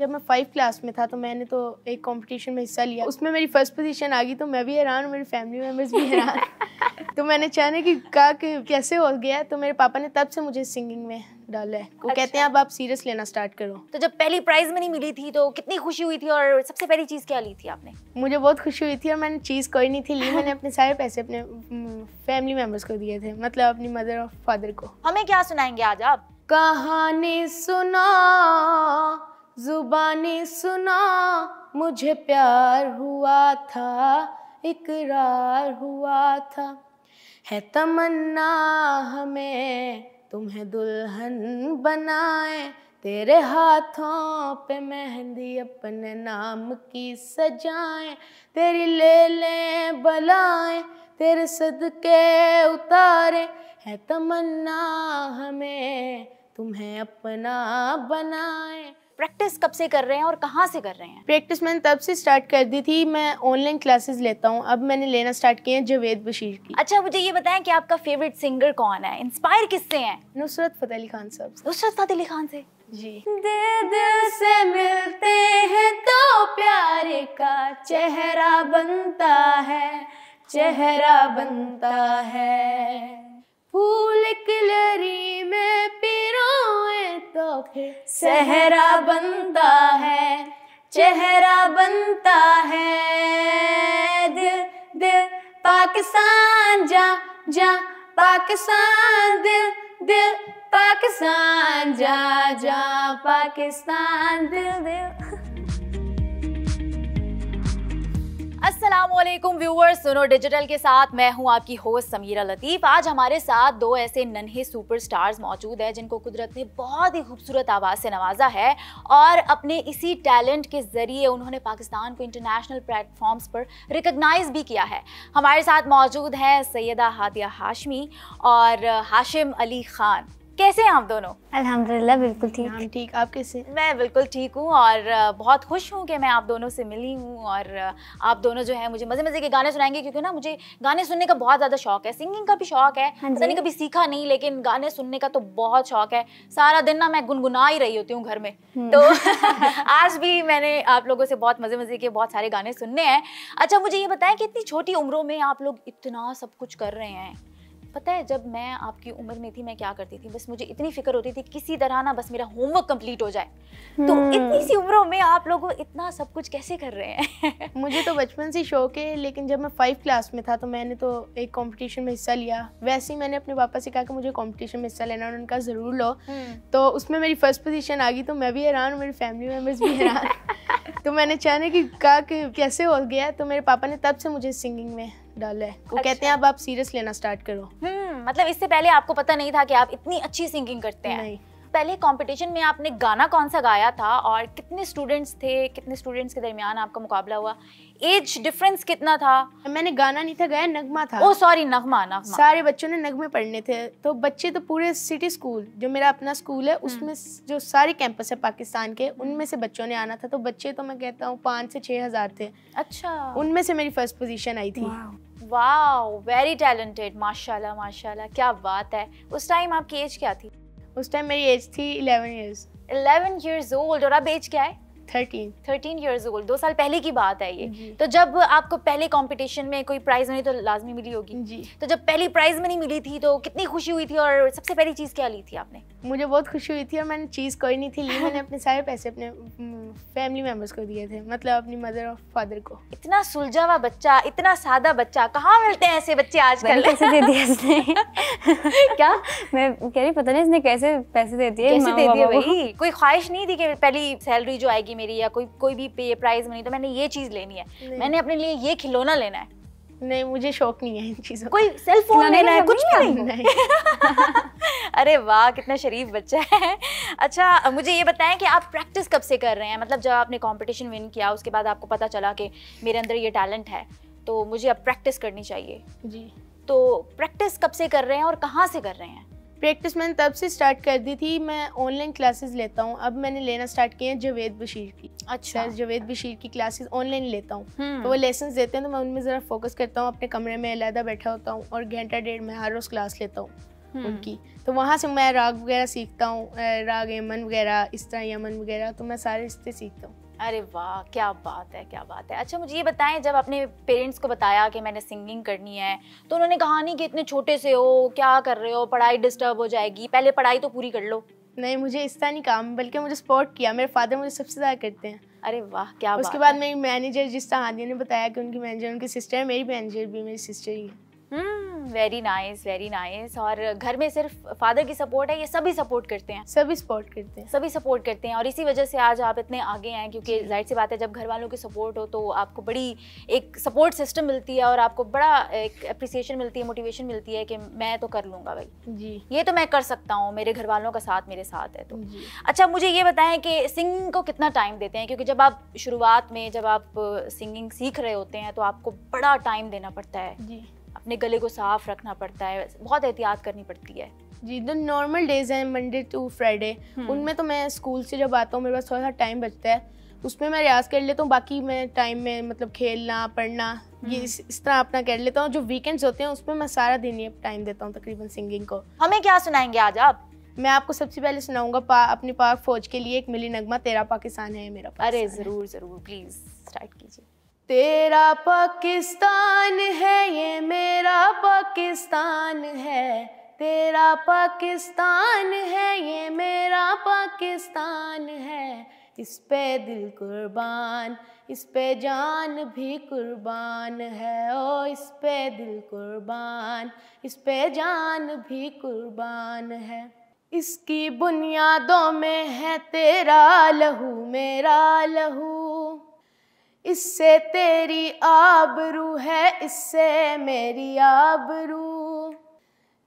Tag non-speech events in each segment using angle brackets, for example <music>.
जब मैं five class में था तो मैंने तो एक कंपटीशन में हिस्सा लिया। उसमें मेरी फ़र्स्ट पोजीशन आ गई तो मैं भी हैरान हूँ मेरी फैमिली मेंबर्स भी हैरान। <laughs> तो मैंने चाहने की कहा कि कैसे हो गया तो मेरे पापा ने तब से मुझे सिंगिंग में डाला है। वो अच्छा। कहते हैं अब आप सीरियस लेना स्टार्ट करो। तो जब पहली प्राइज मनी मिली थी तो कितनी खुशी हुई थी और सबसे पहली चीज़ क्या ली थी आपने? मुझे बहुत खुशी हुई थी और मैंने चीज़ कोई नहीं थी ली। मैंने अपने सारे पैसे अपने फैमिली मेंबर्स को दिए थे मतलब अपनी मदर और फादर को। हमें क्या सुनाएँगे आज आप? कहानी सुना। जुबानी सुना, मुझे प्यार हुआ था, इकरार हुआ था। है तमन्ना हमें, तुम्हें दुल्हन बनाए। तेरे हाथों पे मेहंदी अपने नाम की सजाएँ। तेरी ले लें बलाएँ, तेरे सदके उतारे। है तमन्ना हमें, तुम्हें अपना बनाए। प्रैक्टिस कब से कर रहे हैं और कहाँ से कर रहे हैं? प्रैक्टिस मैंने तब से स्टार्ट कर दी थी मैं ऑनलाइन क्लासेस लेता हूँ। अब मैंने लेना स्टार्ट किए हैं जवेद बशीर की। अच्छा मुझे ये बताएँ कि आपका फेवरेट सिंगर कौन है? इंस्पायर किससे हैं? नुसरत फतेह अली खान साहब नुसरत फतेह अली खान से? जी। दिल से मिलते हैं तो प्यार का चेहरा बनता है चेहरा बनता है। फूल कलरी में पिरोए तो फिर सहरा बनता है, चेहरा बनता है। दिल दिल, पाकिस्तान, जा जा, पाकिस्तान, दिल दिल, पाकिस्तान, जा जा, पाकिस्तान, दिल दिल। वालेकुम व्यूअर्स, सुनो डिजिटल के साथ मैं हूँ आपकी होस्ट समीरा लतीफ़। आज हमारे साथ दो ऐसे नन्हे सुपरस्टार्स मौजूद हैं जिनको कुदरत ने बहुत ही खूबसूरत आवाज़ से नवाजा है और अपने इसी टैलेंट के ज़रिए उन्होंने पाकिस्तान को इंटरनेशनल प्लेटफॉर्म्स पर रिकग्नाइज भी किया है। हमारे साथ मौजूद हैं सैदा हादिया हाशमी और हाशिम अली ख़ान। कैसे हैं आप दोनों? अल्हम्दुलिल्लाह बिल्कुल ठीक। हम ठीक आप कैसे मैं बिल्कुल ठीक हूँ और बहुत खुश हूँ कि मैं आप दोनों से मिली हूँ और आप दोनों जो है मुझे मज़े मज़े के गाने सुनाएँगे क्योंकि ना मुझे गाने सुनने का बहुत ज़्यादा शौक है। सिंगिंग का भी शौक है। हाँ पता नहीं कभी सीखा नहीं लेकिन गाने सुनने का तो बहुत शौक है। सारा दिन ना मैं गुनगुना ही रही होती हूँ घर में। हम्म। तो <laughs> आज भी मैंने आप लोगों से बहुत मज़े मज़े के बहुत सारे गाने सुनने हैं। अच्छा मुझे ये बताएँ कि इतनी छोटी उम्रों में आप लोग इतना सब कुछ कर रहे हैं। पता है जब मैं आपकी उम्र में थी मैं क्या करती थी? बस मुझे इतनी फ़िक्र होती थी किसी तरह ना बस मेरा होमवर्क कंप्लीट हो जाए। तो हम्म। इतनी सी उम्रों में आप लोग इतना सब कुछ कैसे कर रहे हैं? <laughs> मुझे तो बचपन से शौक है लेकिन जब मैं फाइव क्लास में था तो मैंने तो एक कॉम्पिटिशन में हिस्सा लिया। वैसे ही मैंने अपने पापा से कहा कि मुझे कॉम्पिटिशन में हिस्सा लेना उन्होंने कहा ज़रूर लो। तो उसमें मेरी फ़र्स्ट पोजिशन आ गई तो मैं भी हैरान मेरी फैमिली मेंबर्स भी हैरान। <laughs> तो मैंने चाहने की कहा कि कैसे हो गया तो मेरे पापा ने तब से मुझे सिंगिंग में डाला है वो अच्छा। कहते अच्छा। हैं अब आप सीरियस लेना स्टार्ट करो हम्म मतलब इससे पहले आपको पता नहीं था कि आप इतनी अच्छी सिंगिंग करते हैं नहीं पहले कंपटीशन में आपने गाना कौन सा गाया था और कितने स्टूडेंट्स थे कितने स्टूडेंट्स के दरमियान आपका मुकाबला हुआ? एज डिफरेंस कितना था? मैंने गाना नहीं था गाया नगमा था। ओ सॉरी नगमा नगमा। सारे बच्चों ने नगमे पढ़ने थे। तो बच्चे तो पूरे सिटी स्कूल जो मेरा अपना स्कूल है उसमें जो सारे कैंपस है पाकिस्तान के उनमें से बच्चों ने आना था। तो बच्चे तो मैं कहता हूँ पाँच से छः हज़ार थे। अच्छा। उनमें से मेरी फ़र्स्ट पोजीशन आई थी। वाह वेरी टैलेंटेड माशाल्लाह माशाल्लाह क्या बात है। उस टाइम आपकी एज क्या थी? उस टाइम मेरी एज थी eleven years eleven years old और अब एज क्या है? थर्टीन 13 इयर्स ओल्ड दो साल पहले की बात है ये। तो जब आपको पहले कंपटीशन में कोई प्राइज मिली तो लाजमी मिली होगी। जी। तो जब पहली प्राइज मनी मिली थी तो कितनी खुशी हुई थी और सबसे पहली चीज़ क्या ली थी आपने? मुझे बहुत खुशी हुई थी और मैंने चीज़ कोई नहीं थी ली। मैंने अपने सारे पैसे अपने फैमिली मेंबर्स को दिए थे मतलब अपनी मदर और फादर को। इतना सुलझा हुआ बच्चा इतना सादा बच्चा कहाँ मिलते हैं ऐसे बच्चे आजकल? कैसे दे दिया इसने <laughs> क्या? मैं कह रही पता नहीं इसने कैसे पैसे दे दिए कैसे दे दिए भाई? कोई ख्वाहिश नहीं थी कि पहली सैलरी जो आएगी मेरी या कोई कोई भी पे प्राइज मनी तो मैंने ये चीज़ लेनी है। मैंने अपने लिए ये खिलौना लेना है। नहीं मुझे शौक नहीं है इन चीज़ों कोई सेल फ़ोन लेना है कुछ भी नहीं। नहीं। नहीं। <laughs> अरे वाह कितना शरीफ बच्चा है। अच्छा मुझे ये बताएँ कि आप प्रैक्टिस कब से कर रहे हैं? मतलब जब आपने कंपटीशन विन किया उसके बाद आपको पता चला कि मेरे अंदर ये टैलेंट है तो मुझे अब प्रैक्टिस करनी चाहिए। जी। तो प्रैक्टिस कब से कर रहे हैं और कहाँ से कर रहे हैं? प्रैक्टिस मैंने तब से स्टार्ट कर दी थी मैं ऑनलाइन क्लासेस लेता हूँ। अब मैंने लेना स्टार्ट किए हैं जवेद बशीर की। अच्छा। जवेद बशीर की क्लासेस ऑनलाइन लेता हूँ। हम्म। तो वो लेसन देते हैं तो मैं उनमें ज़रा फोकस करता हूँ अपने कमरे में अलहदा बैठा होता हूँ और घंटा डेढ़ में हर रोज़ क्लास लेता हूँ हम्म। उनकी। तो वहाँ से मैं राग वगैरह सीखता हूँ राग यमन वगैरह इस तरह यमन वगैरह तो मैं सारे रिश्ते सीखता हूँ। अरे वाह क्या बात है क्या बात है। अच्छा मुझे ये बताएँ जब अपने पेरेंट्स को बताया कि मैंने सिंगिंग करनी है तो उन्होंने कहा नहीं कि इतने छोटे से हो क्या कर रहे हो पढ़ाई डिस्टर्ब हो जाएगी पहले पढ़ाई तो पूरी कर लो। नहीं मुझे इस तरह नहीं काम बल्कि मुझे सपोर्ट किया मेरे फादर मुझे सबसे ज़्यादा करते हैं। अरे वाह क्या उसके बाद मेरी मैनेजर जिस तरह हादिया ने बताया कि उनकी मैनेजर उनकी सिस्टर है मेरी मैनेजर भी मेरी सिस्टर ही है। वेरी नाइस वेरी नाइस और घर में सिर्फ़ फादर की सपोर्ट है ये सभी सपोर्ट करते हैं। सभी सपोर्ट करते हैं। सभी सपोर्ट करते हैं। और इसी वजह से आज आप इतने आगे हैं क्योंकि ज़ाहिर सी बात है जब घर वालों की सपोर्ट हो तो आपको बड़ी एक सपोर्ट सिस्टम मिलती है और आपको बड़ा एक अप्रिसिएशन मिलती है मोटिवेशन मिलती है कि मैं तो कर लूँगा भाई। जी। ये तो मैं कर सकता हूँ मेरे घर वालों का साथ मेरे साथ है तो। अच्छा मुझे ये बताएँ कि सिंगिंग को कितना टाइम देते हैं? क्योंकि जब आप शुरुआत में जब आप सिंगिंग सीख रहे होते हैं तो आपको बड़ा टाइम देना पड़ता है। जी। अपने गले को साफ़ रखना पड़ता है बहुत एहतियात करनी पड़ती है जी जो नॉर्मल डेज़ हैं मंडे टू फ्राइडे हम्म। उनमें तो मैं स्कूल से जब आता हूँ मेरे पास थोड़ा सा टाइम बचता है उसमें मैं रियाज कर लेता हूँ बाकी मैं टाइम में मतलब खेलना पढ़ना हम्म। ये इस, इस तरह अपना कर लेता हूँ जो वीकेंड्स होते हैं उसमें मैं सारा दिन ही टाइम देता हूँ तकरीबन सिंगिंग को हमें क्या सुनाएँगे आज आप मैं आपको सबसे पहले सुनाऊँगा पा, अपनी पाक फौज के लिए एक मिली नगमा तेरा पाकिस्तान है मेरा अरे। ज़रूर ज़रूर प्लीज़ स्टार्ट कीजिए तेरा पाकिस्तान है, ये मेरा पाकिस्तान है। तेरा पाकिस्तान है, ये मेरा पाकिस्तान है। इस पे दिल कुर्बान, इस पे जान भी कुर्बान है। ओ, इस पे दिल कुर्बान, इस पे जान भी कुर्बान है। इसकी बुनियादों में है तेरा लहू, मेरा लहू। इससे तेरी आबरू है, इससे मेरी आबरू।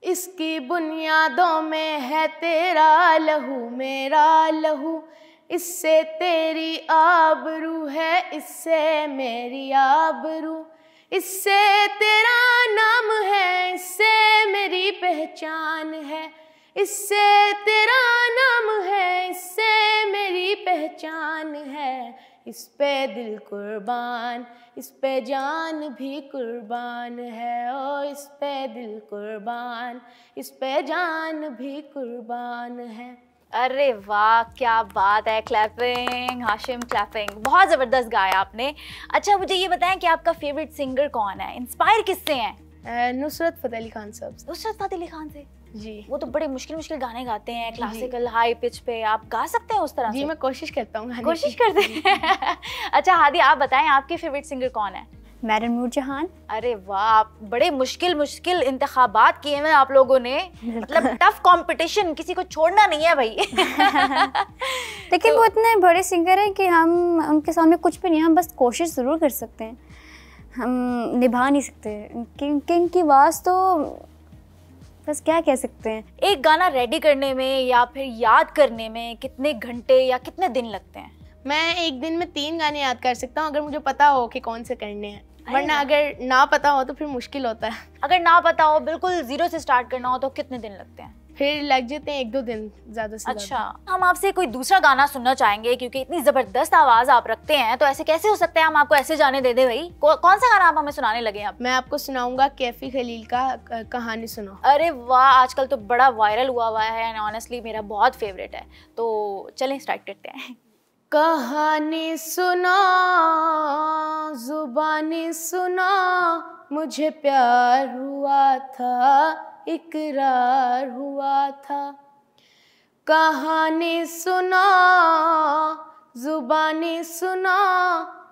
इसकी बुनियादों में है तेरा लहू, मेरा लहू। इससे तेरी आबरू है, इससे मेरी आबरू। इससे तेरा नाम है, इससे मेरी पहचान है। इससे तेरा नाम है इससे मेरी पहचान है। इस पे दिल कुर्बान इस पे जान भी कुर्बान है। ओ इस पे दिल कुर्बान इस पे जान भी कुर्बान है। अरे वाह क्या बात है क्लैपिंग हाशिम क्लैपिंग बहुत ज़बरदस्त गाया आपने। अच्छा मुझे ये बताएँ कि आपका फेवरेट सिंगर कौन है? इंस्पायर किससे हैं? नुसरत फतेह अली खान साहब नुसरत फतेह अली खान से। जी। वो तो बड़े मुश्किल मुश्किल गाने गाते हैं क्लासिकल हाई पिच पे आप गा सकते हैं उस तरह जी से? मैं कोशिश करता हूँ कोशिश करते हैं। <laughs> अच्छा हादी आप बताएँ आपके फेवरेट सिंगर कौन है? मैडम नूरजहान। अरे वाह आप बड़े मुश्किल मुश्किल इंतखाबात किए हैं आप लोगों ने। मतलब टफ कंपटीशन किसी को छोड़ना नहीं है भाई। <laughs> लेकिन तो, वो इतने बड़े सिंगर हैं कि हम उनके सामने कुछ भी नहीं हम बस कोशिश ज़रूर कर सकते हैं। हम निभा नहीं सकते। किंग किंग की आवाज़ तो बस क्या कह सकते हैं? एक गाना रेडी करने में या फिर याद करने में कितने घंटे या कितने दिन लगते हैं? मैं एक दिन में तीन गाने याद कर सकता हूँ अगर मुझे पता हो कि कौन से करने हैं। वरना। अगर ना पता हो तो फिर मुश्किल होता है। अगर ना पता हो बिल्कुल ज़ीरो से स्टार्ट करना हो तो कितने दिन लगते हैं? फिर लग जाते हैं एक दो दिन ज़्यादा से अच्छा। हम आपसे कोई दूसरा गाना सुनना चाहेंगे क्योंकि इतनी ज़बरदस्त आवाज़ आप रखते हैं तो ऐसे कैसे हो सकता है हम आपको ऐसे जाने दे दे भाई? कौ, कौन सा गाना आप हमें सुनाने लगे आप मैं आपको सुनाऊँगा कैफी खलील का कहानी सुनो अरे वाह आजकल तो बड़ा वायरल हुआ हुआ है एंड ऑनेस्टली मेरा बहुत फेवरेट है। तो चलें स्टार्ट करते हैं। कहानी सुनो जुबानी सुनो मुझे प्यार हुआ था। इकरार हुआ था। कहानी सुनो, जुबानी सुना,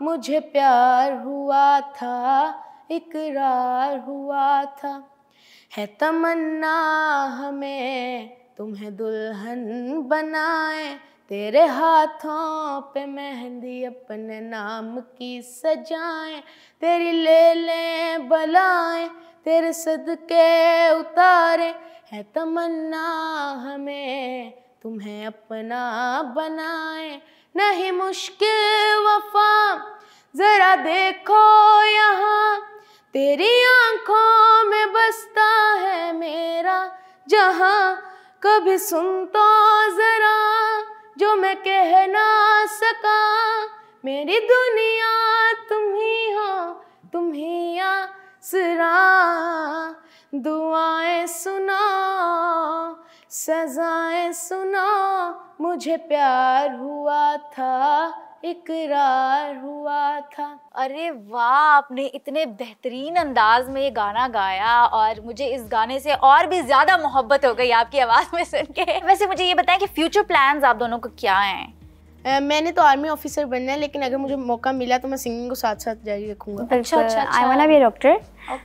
मुझे प्यार हुआ था, इकरार हुआ था। है तमन्ना हमें, तुम्हें दुल्हन बनाए। तेरे हाथों पे मेहंदी अपने नाम की सजाएँ। तेरी ले लें बलाएँ, तेरे सदके उतारे है तमन्ना हमें, तुम्हें अपना बनाए। नहीं मुश्किल वफा, जरा देखो यहाँ। तेरी आँखों में बसता है मेरा जहाँ। कभी सुन तो जरा, जो मैं कह ना सका। मेरी दुनिया तुम ही हो, तुम ही आसरा। सुना सजाएँ सुना मुझे प्यार हुआ था इकरार हुआ था। अरे वाह आपने इतने बेहतरीन अंदाज में ये गाना गाया और मुझे इस गाने से और भी ज़्यादा मोहब्बत हो गई आपकी आवाज़ में सुन के। वैसे मुझे ये बताएँ कि फ्यूचर प्लान्स आप दोनों को क्या हैं? मैंने तो आर्मी ऑफिसर बनना है लेकिन अगर मुझे मौका मिला तो मैं सिंगिंग को साथ साथ जारी रखूँगा। अच्छा अच्छा आई वांट बी डॉक्टर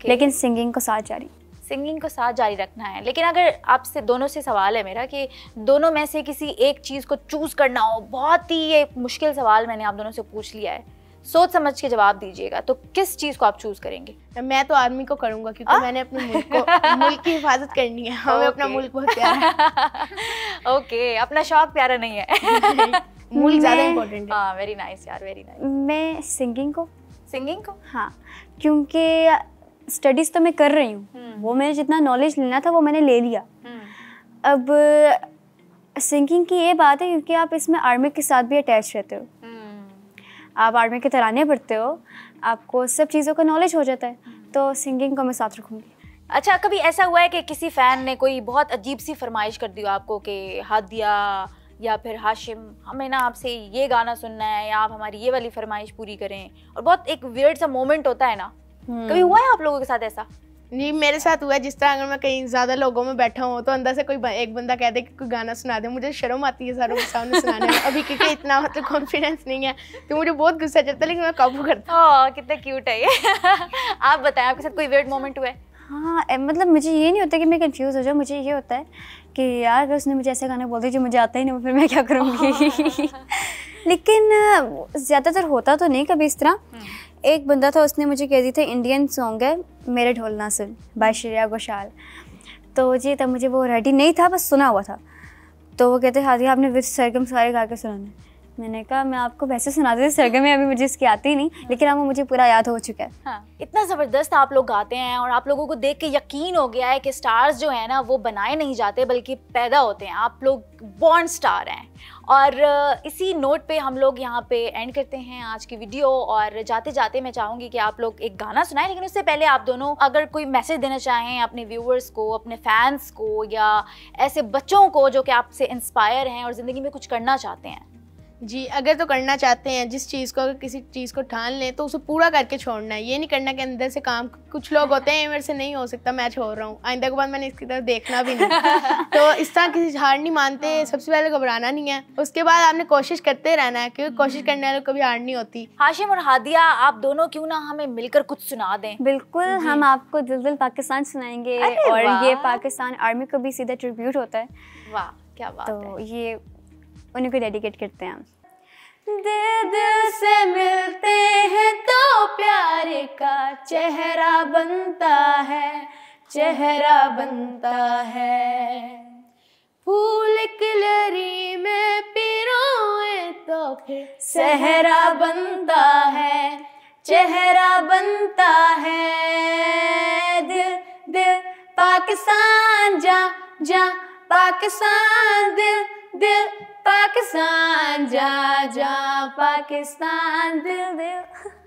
लेकिन सिंगिंग को साथ जारी। सिंगिंग को साथ जारी रखना है। लेकिन अगर आपसे दोनों से सवाल है मेरा कि दोनों में से किसी एक चीज़ को चूज़ करना हो बहुत ही ये मुश्किल सवाल मैंने आप दोनों से पूछ लिया है। सोच समझ के जवाब दीजिएगा तो किस चीज़ को आप चूज़ करेंगे? मैं तो आर्मी को करूँगा क्योंकि मैंने अपने मुल्क को मुल्क की हिफाजत करनी है। हमें अपना मुल्क बहुत प्यारा है। <laughs> ओके अपना शौक प्यारा नहीं है। <laughs> मुल्क ज़्यादा इम्पोर्टेंट है। हाँ वेरी नाइस यार वेरी नाइस मैं सिंगिंग को? सिंगिंग को? हाँ क्योंकि स्टडीज़ तो मैं कर रही हूँ। हम्म। वो मैंने जितना नॉलेज लेना था वो मैंने ले लिया। हम्म, अब सिंगिंग की ये बात है क्योंकि आप इसमें आर्मी के साथ भी अटैच रहते हो। हम्म। आप आर्मी के तराने पढ़ते हो आपको सब चीज़ों का नॉलेज हो जाता है। तो सिंगिंग को मैं साथ रखूँगी। अच्छा कभी ऐसा हुआ है कि किसी फ़ैन ने कोई बहुत अजीब सी फरमाइश कर दी हो आपको कि हादिया या फिर हाशिम हमें ना आपसे ये गाना सुनना है या आप हमारी ये वाली फरमाइश पूरी करें? और बहुत एक वियर्ड सा मोमेंट होता है ना। कभी हुआ है आप लोगों के साथ ऐसा? नहीं मेरे साथ हुआ है। जिस तरह अगर मैं कहीं ज़्यादा लोगों में बैठा हूँ तो अंदर से कोई एक बंदा कह दे कि कोई गाना सुना दे। मुझे शर्म आती है सारों के सामने सुनाने में। अभी क्योंकि इतना मतलब कॉन्फिडेंस नहीं है तो मुझे बहुत गुस्सा चढ़ता है लेकिन मैं काबू करता ओह कितना क्यूट है ये। <laughs> आप बताएँ आपके साथ कोई वियर्ड मोमेंट हुआ है? हाँ मतलब मुझे ये नहीं होता कि मैं कंफ्यूज हो जाऊँ। मुझे ये होता है कि यार अगर उसने मुझे ऐसे गाने बोल दिया जो मुझे आता ही नहीं फिर मैं क्या करूँगी? <laughs> लेकिन ज़्यादातर होता तो नहीं कभी इस तरह। एक बंदा था उसने मुझे कह दी था इंडियन सॉन्ग है मेरे ढोल ना सुन बाय श्रेया घोषाल तो जी तब मुझे वो रेडी नहीं था बस सुना हुआ था। तो वो कहते हाथी आपने विद सरगम सारे गा के सुनाना। मैंने कहा मैं आपको वैसे सुना देती सरगम में अभी मुझे इसकी आती ही नहीं लेकिन अब वो मुझे पूरा याद हो चुका है। हाँ। इतना ज़बरदस्त आप लोग गाते हैं और आप लोगों को देख के यकीन हो गया है कि स्टार्स जो है ना वो बनाए नहीं जाते बल्कि पैदा होते हैं। आप लोग बॉर्न स्टार हैं। और इसी नोट पे हम लोग यहाँ पे एंड करते हैं आज की वीडियो और जाते जाते मैं चाहूँगी कि आप लोग एक गाना सुनाएँ, लेकिन उससे पहले आप दोनों अगर कोई मैसेज देना चाहें अपने व्यूवर्स को, अपने फैंस को या ऐसे बच्चों को जो कि आपसे इंस्पायर हैं और ज़िंदगी में कुछ करना चाहते हैं। जी अगर तो करना चाहते हैं जिस चीज़ को अगर किसी चीज़ को ठान लें तो उसे पूरा करके छोड़ना है। ये नहीं करना कि अंदर से काम कुछ लोग होते हैं मेरे से नहीं हो सकता मैं छोड़ रहा हूँ। आइंदा के बाद मैंने इसकी तरफ़ देखना भी नहीं। <laughs> तो इस तरह किसी हार नहीं मानते सबसे पहले घबराना नहीं है। उसके बाद आपने कोशिश करते रहना है क्योंकि कोशिश करने वाले कभी हार नहीं होती। हाशिम और हादिया आप दोनों क्यों ना हमें मिलकर कुछ सुना दें? बिल्कुल हम आपको दिल दिल पाकिस्तान सुनाएँगे और ये पाकिस्तान आर्मी को भी सीधा ट्रिब्यूट होता है। वाह क्या बात तो है। ये उन्हीं को डेडिकेट करते हैं दिल दिल से मिलते हैं तो प्यार का चेहरा बनता है, चेहरा बनता है। फूल किलरी में पिरोए तो फिर सहरा बनता है, चेहरा बनता है। दिल दिल, पाकिस्तान, जा जा, पाकिस्तान, दिल। दिल पाकिस्तान जा जा पाकिस्तान दिल दिल।